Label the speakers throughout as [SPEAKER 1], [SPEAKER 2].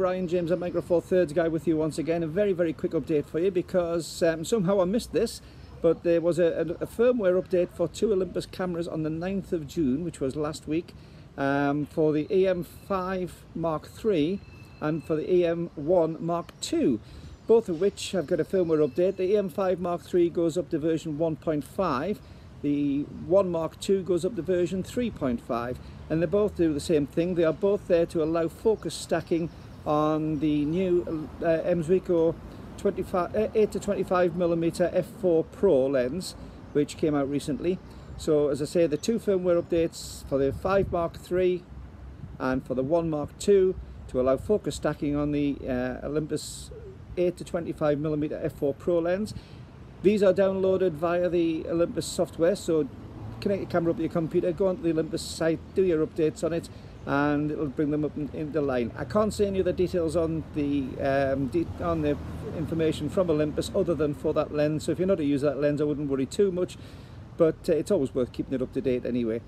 [SPEAKER 1] Brian James at Micro Four Thirds guy with you once again. A very, very quick update for you because um, somehow I missed this, but there was a, a, firmware update for two Olympus cameras on the 9th of June, which was last week, um, for the EM5 Mark III and for the EM1 Mark II, both of which have got a firmware update. The EM5 Mark III goes up to version 1.5, the 1 Mark II goes up to version 3.5 and they both do the same thing. They are both there to allow focus stacking on the new uh, M.Zuiko 25, uh, 8 to 25 millimeter f4 Pro lens, which came out recently. So as I say, the two firmware updates for the 5 Mark III and for the 1 Mark II to allow focus stacking on the uh, Olympus 8 to 25 millimeter f4 Pro lens. These are downloaded via the Olympus software, so connect your camera up to your computer, go onto the Olympus site, do your updates on it, and it'll bring them up in, the line. I can't say any other details on the um, de on the information from Olympus other than for that lens. So if you're not user of that lens, I wouldn't worry too much, but uh, it's always worth keeping it up to date anyway.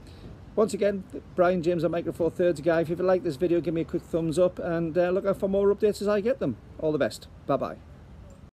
[SPEAKER 1] Once again, Brian James, a Micro Four Thirds guy. If you like this video, give me a quick thumbs up and uh, look out for more updates as I get them. All the best. Bye bye.